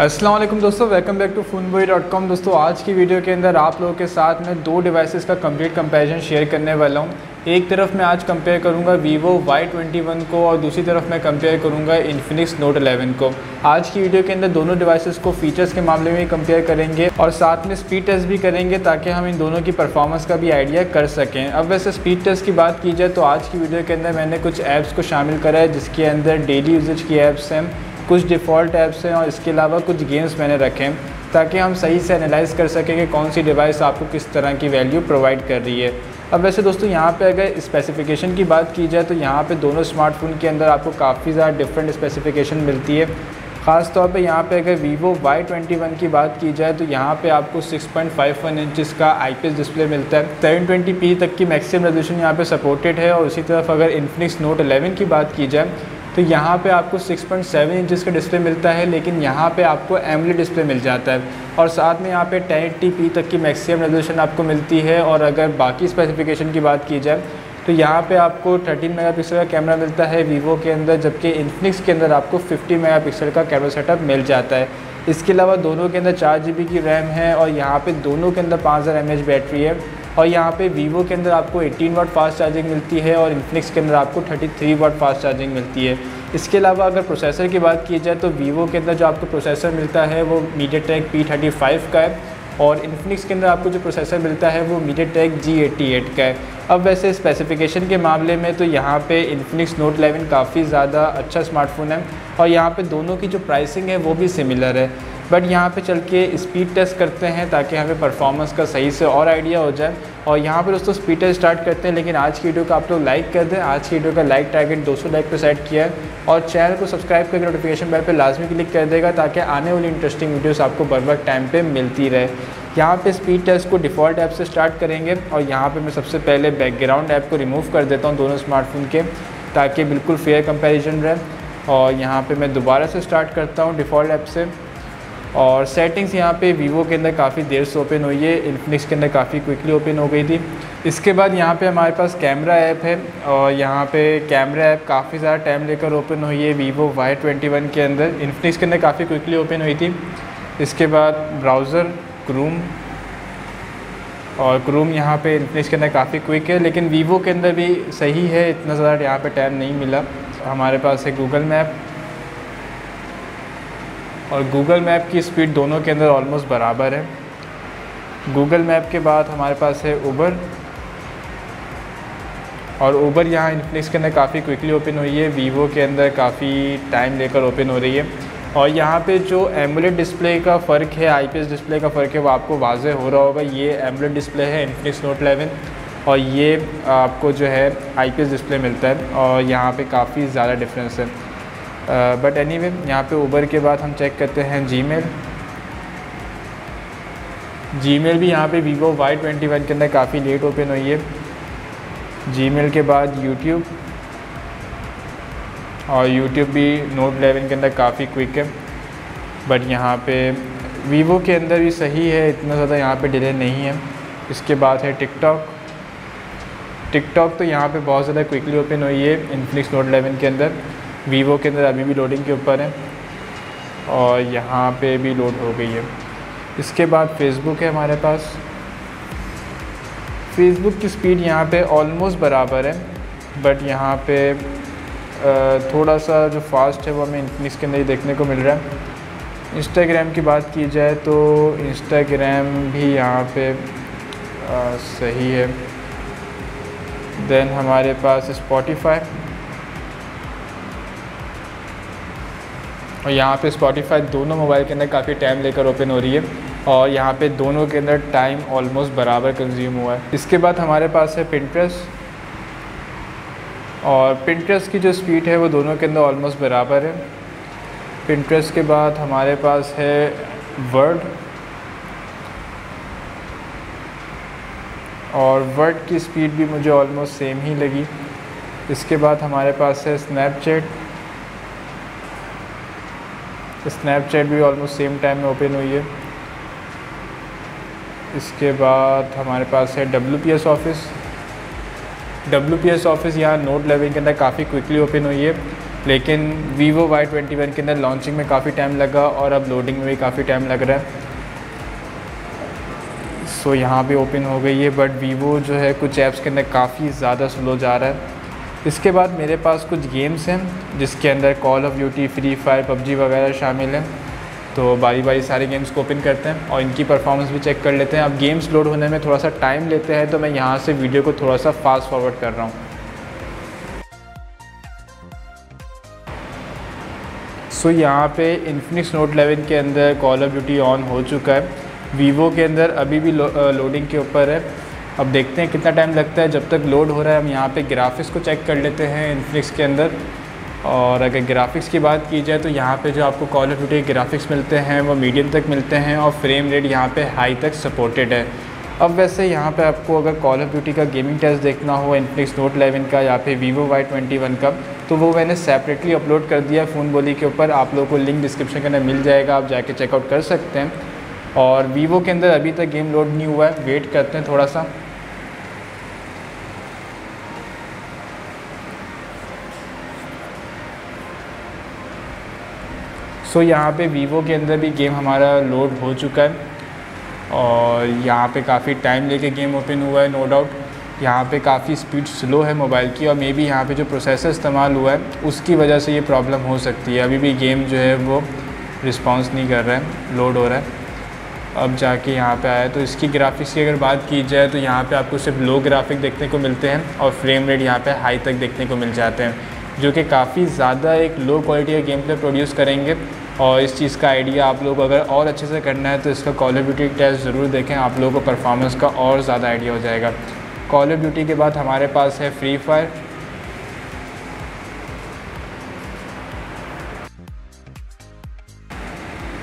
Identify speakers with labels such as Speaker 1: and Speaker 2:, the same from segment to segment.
Speaker 1: असलम दोस्तों welcome back to Phonebuoy dot com दोस्तों, आज की वीडियो के अंदर आप लोगों के साथ मैं दो डिवाइसेस का कंप्लीट कंपैरिजन शेयर करने वाला हूँ। एक तरफ़ मैं आज कंपेयर करूँगा वीवो Y21 को और दूसरी तरफ़ मैं कंपेयर करूँगा इन्फिनिक्स नोट 11 को। आज की वीडियो के अंदर दोनों डिवाइसेस को फीचर्स के मामले में कंपेयर करेंगे और साथ में स्पीड टेस्ट भी करेंगे ताकि हम इन दोनों की परफॉर्मेंस का भी आइडिया कर सकें। अब वैसे स्पीड टेस्ट की बात की जाए तो आज की वीडियो के अंदर मैंने कुछ ऐप्स को शामिल करा है, जिसके अंदर डेली यूजेज की ऐप्स हैं। कुछ डिफ़ॉल्ट ऐप्स हैं और इसके अलावा कुछ गेम्स मैंने रखे हैं, ताकि हम सही से एनालाइज कर सकें कि कौन सी डिवाइस आपको किस तरह की वैल्यू प्रोवाइड कर रही है। अब वैसे दोस्तों, यहाँ पे अगर स्पेसिफिकेशन की बात की जाए तो यहाँ पे दोनों स्मार्टफ़ोन के अंदर आपको काफ़ी ज़्यादा डिफरेंट स्पेसिफिकेशन मिलती है। ख़ास तौर पे यहाँ पे अगर वीवो Y21 की बात की जाए तो यहाँ पे आपको 6.51 इंचेस का आईपीएस डिस्प्ले मिलता है। 720p तक की मैक्सिमम रेजोल्यूशन यहाँ पे सपोर्टेड है, और उसी तरफ़ अगर इन्फिनिक्स नोट 11 की बात की जाए तो यहाँ पे आपको 6.7 इंचेस का डिस्प्ले मिलता है, लेकिन यहाँ पे आपको एमली डिस्प्ले मिल जाता है। और साथ में यहाँ पे 1080p तक की मैक्सिमम रेजोल्यूशन आपको मिलती है। और अगर बाकी स्पेसिफिकेशन की बात की जाए तो यहाँ पे आपको 13 मेगापिक्सल का कैमरा मिलता है वीवो के अंदर, जबकि इन्फिनिक्स के अंदर आपको 50 मेगापिक्सल का कैमरा सेटअप मिल जाता है। इसके अलावा दोनों के अंदर चार जी की रैम है और यहाँ पे दोनों के अंदर पाँच हज़ार बैटरी है। और यहाँ पे वीवो के अंदर आपको 18 वाट फास्ट चार्जिंग मिलती है और इन्फिनिक्स के अंदर आपको 33 वाट फास्ट चार्जिंग मिलती है। इसके अलावा अगर प्रोसेसर की बात की जाए तो वीवो के अंदर जो आपको प्रोसेसर मिलता है वो मीडिया टेक पी का है और इन्फिनिक्स के अंदर आपको जो प्रोसेसर मिलता है वो मीडिया टेक जी का है। अब वैसे स्पेसिफिकेशन के मामले में तो यहाँ पे इन्फिनिक्स नोट 11 काफ़ी ज़्यादा अच्छा स्मार्टफ़ोन है और यहाँ पे दोनों की जो प्राइसिंग है वो भी सिमिलर है। बट यहाँ पे चल के स्पीड टेस्ट करते हैं ताकि हमें परफॉर्मेंस का सही से और आइडिया हो जाए। और यहाँ पर दोस्तों स्पीड टेस्ट स्टार्ट करते हैं, लेकिन आज की वीडियो को आप लोग लाइक कर दें। आज की वीडियो का लाइक टारगेट 200 लाइक पे सेट किया है। और चैनल को सब्सक्राइब करके नोटिफिकेशन बेल पर लाजमी क्लिक कर देगा ताकि आने वाली इंटरेस्टिंग वीडियोस आपको बर वक्त टाइम पर मिलती रहे। यहाँ पे स्पीड टेस्ट को डिफ़ॉल्ट ऐप से स्टार्ट करेंगे। और यहाँ पे मैं सबसे पहले बैकग्राउंड ऐप को रिमूव कर देता हूँ दोनों स्मार्टफ़ोन के, ताकि बिल्कुल फेयर कंपेरिजन रहे। और यहाँ पे मैं दोबारा से स्टार्ट करता हूँ डिफ़ॉल्ट ऐप से। और सेटिंग्स यहाँ पे वीवो के अंदर काफ़ी देर से ओपन हुई है इन्फिनिक्स के अंदर काफ़ी क्विकली ओपन हो गई थी। इसके बाद यहाँ पे हमारे पास कैमरा ऐप है और यहाँ पे कैमरा ऐप काफ़ी ज़्यादा टाइम लेकर ओपन हुई है वीवो वाई ट्वेंटी वन के अंदर। इन्फिनिक्स के अंदर काफ़ी क्विकली ओपन हुई थी। इसके बाद ब्राउज़र क्रूम और क्रूम यहाँ पे इन्फिनिक्स के अंदर काफ़ी क्विक है, लेकिन वीवो के अंदर भी सही है, इतना ज़्यादा यहाँ पे टाइम नहीं मिला। हमारे पास है गूगल मैप और गूगल मैप की स्पीड दोनों के अंदर ऑलमोस्ट बराबर है। गूगल मैप के बाद हमारे पास है ऊबर और ऊबर यहाँ इन्फिनिक्स के अंदर काफ़ी क्विकली ओपन हुई है। वीवो के अंदर काफ़ी टाइम लेकर ओपन हो रही है। और यहाँ पे जो एमुलेट डिस्प्ले का फ़र्क है आईपीएस डिस्प्ले का फ़र्क है, वो आपको वाजह हो रहा होगा। ये एमुलेट डिस्प्ले है इन्फिनिक्स नोट 11 और ये आपको जो है आईपीएस डिस्प्ले मिलता है। और यहाँ पे काफ़ी ज़्यादा डिफरेंस है। बट एनी वे यहाँ पर ऊबर के बाद हम चेक करते हैं जी मेल जी मेल भी यहाँ पर वीवो वाई ट्वेंटी वन के अंदर काफ़ी लेट ओपन हुई है। जी मेल के बाद यूट्यूब और यूट्यूब भी नोट 11 के अंदर काफ़ी क्विक है। बट यहाँ पे वीवो के अंदर भी सही है, इतना ज़्यादा यहाँ पे डिले नहीं है। इसके बाद है टिकटॉक टिकटॉक तो यहाँ पे बहुत ज़्यादा क्विकली ओपन हुई है इनफ्लिक्स नोट 11 के अंदर। वीवो के अंदर अभी भी लोडिंग के ऊपर है। और यहाँ पे भी लोड हो गई है। इसके बाद फेसबुक है हमारे पास। फेसबुक की स्पीड यहाँ पे ऑलमोस्ट बराबर है। बट यहाँ पे थोड़ा सा जो फास्ट है वो हमें इन्फिनिक्स के अंदर ही देखने को मिल रहा है। इंस्टाग्राम की बात की जाए तो इंस्टाग्राम भी यहाँ पे आ, सही है। देन हमारे पास स्पॉटिफाई और यहाँ पे स्पॉटिफाई दोनों मोबाइल के अंदर काफ़ी टाइम लेकर ओपन हो रही है और यहाँ पे दोनों के अंदर टाइम ऑलमोस्ट बराबर कंज्यूम हुआ है। इसके बाद हमारे पास है पिंट्रेस और पिंट्रेस की जो स्पीड है वो दोनों के अंदर ऑलमोस्ट बराबर है। पिंट्रेस के बाद हमारे पास है वर्ड और वर्ड की स्पीड भी मुझे ऑलमोस्ट सेम ही लगी। इसके बाद हमारे पास है स्नैपचैट स्नैपचैट भी ऑलमोस्ट सेम टाइम में ओपन हुई है। इसके बाद हमारे पास है W P S Office W P S Office यहाँ नोट लेवल के अंदर काफ़ी क्विकली ओपन हुई है लेकिन वीवो वाई ट्वेंटी वन के अंदर लॉन्चिंग में काफ़ी टाइम लगा और अब लोडिंग में भी काफ़ी टाइम लग रहा है। सो so, यहाँ भी ओपन हो गई है बट वीवो जो है कुछ ऐप्स के अंदर काफ़ी ज़्यादा स्लो जा रहा है। इसके बाद मेरे पास कुछ गेम्स हैं जिसके अंदर Call of Duty Free Fire PUBG वगैरह शामिल हैं। तो बारी बारी सारे गेम्स को ओपन करते हैं और इनकी परफॉर्मेंस भी चेक कर लेते हैं। अब गेम्स लोड होने में थोड़ा सा टाइम लेते हैं तो मैं यहाँ से वीडियो को थोड़ा सा फास्ट फॉरवर्ड कर रहा हूँ। सो so, यहाँ पे इन्फिनिक्स नोट 11 के अंदर कॉल ऑफ़ ड्यूटी ऑन हो चुका है। वीवो के अंदर अभी भी लो, लोडिंग के ऊपर है। अब देखते हैं कितना टाइम लगता है। जब तक लोड हो रहा है, हम यहाँ पे ग्राफिक्स को चेक कर लेते हैं इन्फ्लिक्स के अंदर। और अगर ग्राफिक्स की बात की जाए तो यहाँ पे जो आपको कॉल ऑफ़ ड्यूटी ग्राफिक्स मिलते हैं, वो मीडियम तक मिलते हैं और फ्रेम रेट यहाँ पे हाई तक सपोर्टेड है। अब वैसे यहाँ पे आपको अगर कॉल ऑफ़ ड्यूटी का गेमिंग टेस्ट देखना हो इन्फ्लिक्स नोट 11 का या फिर वीवो वाई ट्वेंटी वन का तो वो मैंने सेपरेटली अपलोड कर दिया फ़ोन बोली के ऊपर। आप लोगों को लिंक डिस्क्रिप्शन के अंदर मिल जाएगा, आप जाके चेकआउट कर सकते हैं। और वीवो के अंदर अभी तक गेम लोड नहीं हुआ है। वेट करते हैं थोड़ा सा। सो so, यहाँ पे वीवो के अंदर भी गेम हमारा लोड हो चुका है। और यहाँ पे काफ़ी टाइम लेके गेम ओपन हुआ है नो डाउट यहाँ पे काफ़ी स्पीड स्लो है मोबाइल की और मे बी यहाँ पे जो प्रोसेसर इस्तेमाल हुआ है उसकी वजह से ये प्रॉब्लम हो सकती है। अभी भी गेम जो है वो रिस्पॉन्स नहीं कर रहा है लोड हो रहा है। अब जाके यहाँ पे आया तो इसकी ग्राफिक्स की अगर बात की जाए तो यहाँ पे आपको सिर्फ़ लो ग्राफिक देखने को मिलते हैं और फ्रेम रेट यहाँ पे हाई तक देखने को मिल जाते हैं। जो कि काफ़ी ज़्यादा एक लो क्वालिटी का गेम प्ले प्रोड्यूस करेंगे। और इस चीज़ का आइडिया आप लोग अगर और अच्छे से करना है तो इसका कॉल ऑफ़ ड्यूटी टेस्ट ज़रूर देखें। आप लोगों को परफॉर्मेंस का और ज़्यादा आइडिया हो जाएगा। कॉल ऑफ़ ड्यूटी के बाद हमारे पास है फ्री फायर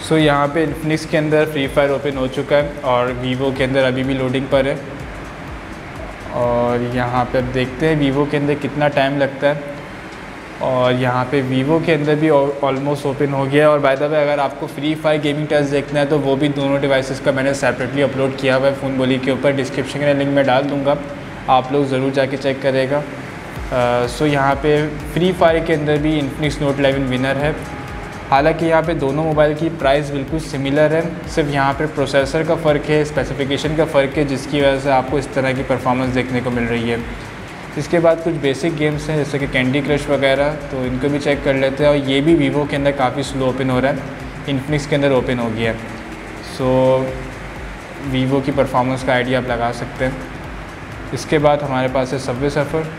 Speaker 1: सो so, यहाँ पे इन्फिनिक्स के अंदर फ्री फायर ओपन हो चुका है और वीवो के अंदर अभी भी लोडिंग पर है। और यहाँ पे अब देखते हैं वीवो के अंदर कितना टाइम लगता है। और यहाँ पे वीवो के अंदर भी ऑलमोस्ट ओपन हो गया और बाय द वे अगर आपको फ्री फायर गेमिंग टेस्ट देखना है तो वो भी दोनों डिवाइसेस का मैंने सेपरेटली अपलोड किया हुआ है। फ़ोन बोली के ऊपर डिस्क्रिप्शन के लिंक में डाल दूँगा। आप लोग ज़रूर जाके चेक करेगा। सो uh, यहाँ पे फ्री फायर के अंदर भी इन्फिनिक्स नोट 11 विनर है। हालाँकि यहाँ पे दोनों मोबाइल की प्राइस बिल्कुल सिमिलर है। सिर्फ़ यहाँ पे प्रोसेसर का फ़र्क है स्पेसिफिकेशन का फ़र्क है जिसकी वजह से आपको इस तरह की परफॉर्मेंस देखने को मिल रही है। इसके बाद कुछ बेसिक गेम्स हैं, जैसे कि कैंडी क्रश वगैरह तो इनको भी चेक कर लेते हैं। और ये भी वीवो के अंदर काफ़ी स्लो ओपन हो रहा है। इन्फिनिक्स के अंदर ओपन हो गया है। सो वीवो की परफॉर्मेंस का आइडिया आप लगा सकते हैं। इसके बाद हमारे पास है सबवे सफ़र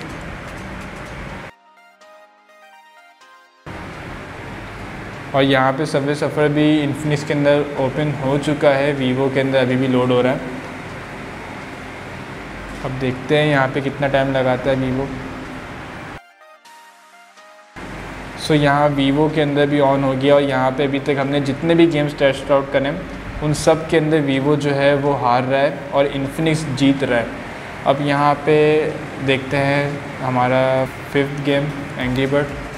Speaker 1: और यहाँ पे सबवे सफ़र भी इन्फिनिक्स के अंदर ओपन हो चुका है। वीवो के अंदर अभी भी लोड हो रहा है। अब देखते हैं यहाँ पे कितना टाइम लगाता है वीवो सो so, यहाँ वीवो के अंदर भी ऑन हो गया और यहाँ पे अभी तक हमने जितने भी गेम्स टेस्ट आउट करें उन सब के अंदर वीवो जो है वो हार रहा है और इन्फिनिक्स जीत रहा है। अब यहाँ पे देखते हैं हमारा फिफ्थ गेम एँगी बर्ड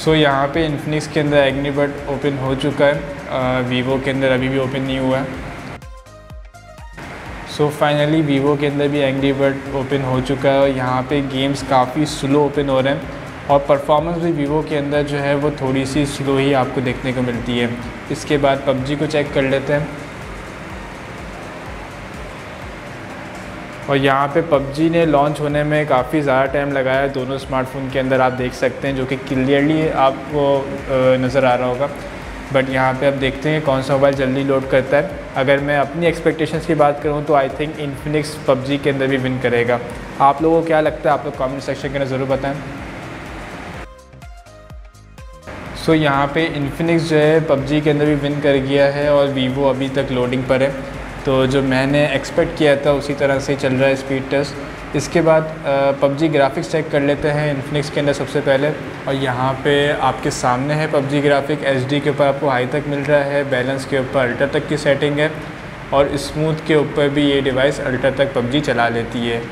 Speaker 1: सो so, यहाँ पे इन्फिनिक्स के अंदर एग्नीबर्ड ओपन हो चुका है। वीवो के अंदर अभी भी ओपन नहीं हुआ है। सो फाइनली वीवो के अंदर भी एंग्री बर्ड ओपन हो चुका है और यहाँ पे गेम्स काफ़ी स्लो ओपन हो रहे हैं। और परफॉर्मेंस भी वीवो के अंदर जो है वो थोड़ी सी स्लो ही आपको देखने को मिलती है। इसके बाद पबजी को चेक कर लेते हैं। और यहाँ पे पबजी ने लॉन्च होने में काफ़ी ज़्यादा टाइम लगाया है दोनों स्मार्टफ़ोन के अंदर आप देख सकते हैं जो कि क्लियरली आपको नज़र आ रहा होगा। बट यहाँ पे आप देखते हैं कौन सा मोबाइल जल्दी लोड करता है। अगर मैं अपनी एक्सपेक्टेशंस की बात करूँ तो आई थिंक इन्फिनिक्स पबजी के अंदर भी विन करेगा। आप लोगों को क्या लगता है? आप लोग कमेंट सेक्शन के अंदर ज़रूर बताएँ। सो so, यहाँ पे इन्फिनिक्स जो है पबजी के अंदर भी विन कर गया है और वीवो अभी तक लोडिंग पर है। तो जो मैंने एक्सपेक्ट किया था उसी तरह से चल रहा है स्पीड टेस्ट इसके बाद पबजी ग्राफिक्स चेक कर लेते हैं इन्फिनिक्स के अंदर सबसे पहले। और यहाँ पे आपके सामने है पबजी ग्राफिक एच के ऊपर आपको हाई तक मिल रहा है बैलेंस के ऊपर अल्ट्रा तक की सेटिंग है। और स्मूथ के ऊपर भी ये डिवाइस अल्ट्रा तक पबजी चला लेती है।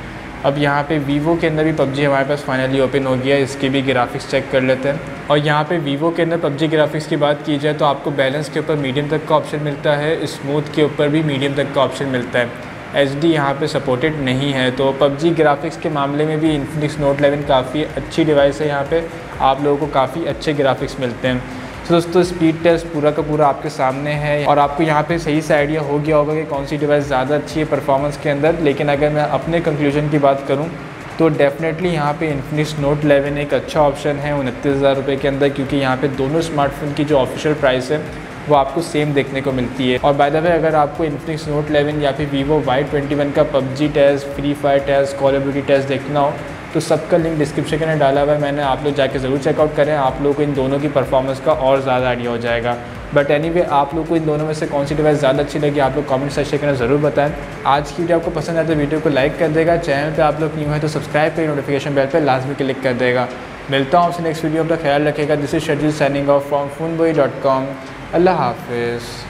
Speaker 1: अब यहाँ पे वीवो के अंदर भी पबजी हमारे पास फाइनली ओपन हो गया इसके भी ग्राफिक्स चेक कर लेते हैं। और यहाँ पे वीवो के अंदर पबजी ग्राफिक्स की बात की जाए तो आपको बैलेंस के ऊपर मीडियम तक का ऑप्शन मिलता है स्मूथ के ऊपर भी मीडियम तक का ऑप्शन मिलता है। एच डी यहाँ पर सपोर्टेड नहीं है तो पबजी ग्राफिक्स के मामले में भी इन्फिनिक्स नोट 11 काफ़ी अच्छी डिवाइस है, यहाँ पर आप लोगों को काफ़ी अच्छे ग्राफिक्स मिलते हैं। तो दोस्तों स्पीड टेस्ट पूरा का पूरा आपके सामने है और आपको यहाँ पे सही से आइडिया हो गया होगा कि कौन सी डिवाइस ज़्यादा अच्छी है परफॉर्मेंस के अंदर। लेकिन अगर मैं अपने कंक्लूजन की बात करूँ तो डेफिनेटली यहाँ पे इन्फिनिक्स नोट 11 एक अच्छा ऑप्शन है उनतीस हज़ार रुपये के अंदर, क्योंकि यहाँ पे दोनों स्मार्टफ़ोन की जो ऑफिशियल प्राइस है, वो आपको सेम देखने को मिलती है। और बाय द वे अगर आपको इन्फिनिक्स नोट 11 या फिर वीवो वाई ट्वेंटी का PUBG test Free Fire test Call Duty test देखना हो तो सबका लिंक डिस्क्रिप्शन के अंदर डाला हुआ है, मैंने आप लोग जाके ज़रूर चेकआउट करें। आप लोगों को इन दोनों की परफॉर्मेंस का और ज़्यादा आइडिया हो जाएगा। बट एनी वे आप लोग को इन दोनों में से कौन सी डिवाइस ज़्यादा अच्छी लगी, आप लोग कमेंट सेक्शन अंदर ज़रूर बताएँ। आज की वीडियो आपको पसंद आए तो वीडियो को लाइक कर देगा। चैनल पर आप लोग न्यू है तो सब्सक्राइब करिए नोटिफिकेशन बेल पर लास्ट में क्लिक कर देगा। मिलता हूँ आपसे नेक्स्ट वीडियो अपना ख्याल रखेगा this is schedule signing off from phone अल्लाह हाफिज़।